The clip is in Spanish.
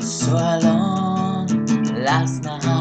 So long last night.